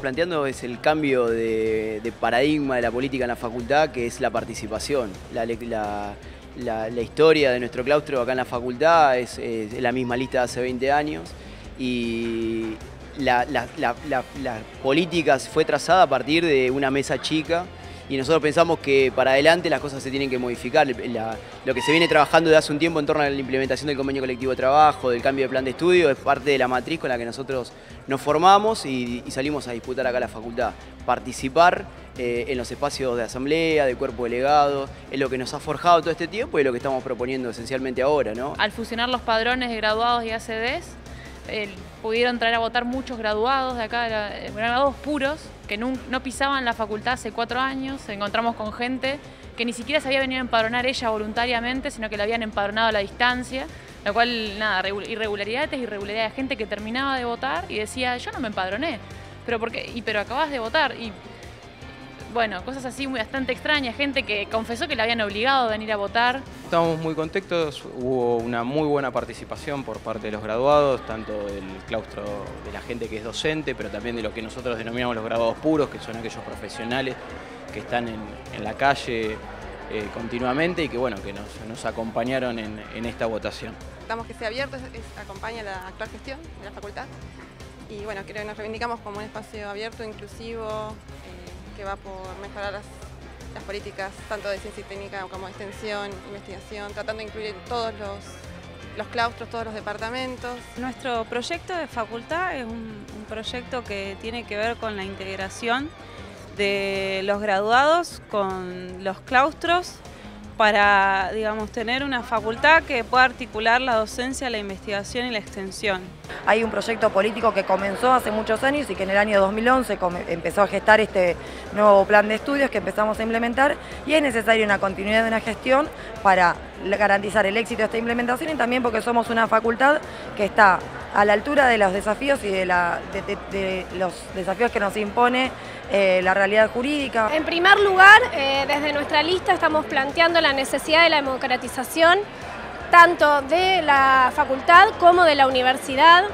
planteando es el cambio de, paradigma de la política en la facultad, que es la participación. La, historia de nuestro claustro acá en la facultad es, la misma lista de hace 20 años y la, política fue trazada a partir de una mesa chica y nosotros pensamos que para adelante las cosas se tienen que modificar. lo que se viene trabajando desde hace un tiempo en torno a la implementación del convenio colectivo de trabajo, del cambio de plan de estudio, es parte de la matriz con la que nosotros nos formamos y, salimos a disputar acá la facultad. Participar eh, en los espacios de asamblea, de cuerpo delegado, es lo que nos ha forjado todo este tiempo y es lo que estamos proponiendo esencialmente ahora. ¿no? Al fusionar los padrones de graduados y ACDs, pudieron traer a votar muchos graduados de acá, eh, graduados puros, que no, pisaban la facultad hace cuatro años, encontramos con gente que ni siquiera se había venido a empadronar ella voluntariamente, sino que la habían empadronado a la distancia, lo cual, nada, irregularidades, irregularidades, gente que terminaba de votar y decía, yo no me empadroné, pero, ¿por qué? Y, pero acabas de votar, y bueno, cosas así muy bastante extrañas, gente que confesó que le habían obligado a venir a votar. Estamos muy contentos, hubo una muy buena participación por parte de los graduados, tanto del claustro de la gente que es docente, pero también de lo que nosotros denominamos los graduados puros, que son aquellos profesionales que están en, la calle eh, continuamente y que bueno, que nos, acompañaron en, esta votación. Estamos que sea abierto, acompaña la actual gestión de la facultad y bueno, creo que nos reivindicamos como un espacio abierto, inclusivo, eh, que va por mejorar las, políticas tanto de ciencia y técnica como de extensión, investigación, tratando de incluir todos los, los claustros, todos los departamentos. Nuestro proyecto de facultad es un proyecto que tiene que ver con la integración de los graduados con los claustros para digamos, tener una facultad que pueda articular la docencia, la investigación y la extensión. Hay un proyecto político que comenzó hace muchos años y que en el año 2011 empezó a gestar este nuevo plan de estudios que empezamos a implementar y es necesaria una continuidad de una gestión para garantizar el éxito de esta implementación y también porque somos una facultad que está a la altura de los desafíos y de, los desafíos que nos impone eh, la realidad jurídica. En primer lugar, eh, desde nuestra lista estamos planteando la necesidad de la democratización tanto de la facultad como de la universidad.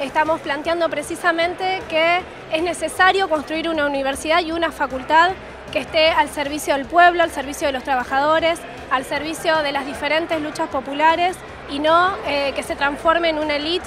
Estamos planteando precisamente que es necesario construir una universidad y una facultad que esté al servicio del pueblo, al servicio de los trabajadores, al servicio de las diferentes luchas populares y no eh, que se transforme en una élite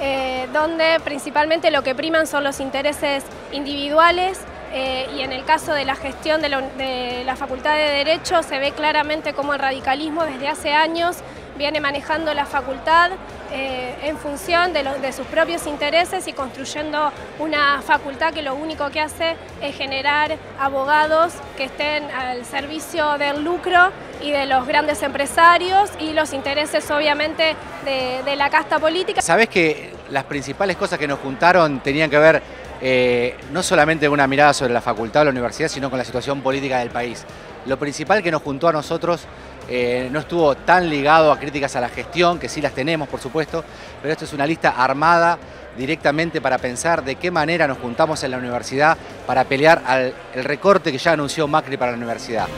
eh, donde principalmente lo que priman son los intereses individuales eh, y en el caso de la gestión de la, Facultad de Derecho se ve claramente cómo el radicalismo desde hace años viene manejando la facultad eh, en función de, de, sus propios intereses y construyendo una facultad que lo único que hace es generar abogados que estén al servicio del lucro y de los grandes empresarios y los intereses obviamente de, la casta política. Sabes que las principales cosas que nos juntaron tenían que ver eh, no solamente una mirada sobre la facultad o la universidad, sino con la situación política del país. Lo principal que nos juntó a nosotros eh, no estuvo tan ligado a críticas a la gestión, que sí las tenemos por supuesto, pero esto es una lista armada directamente para pensar de qué manera nos juntamos en la universidad para pelear al el recorte que ya anunció Macri para la universidad.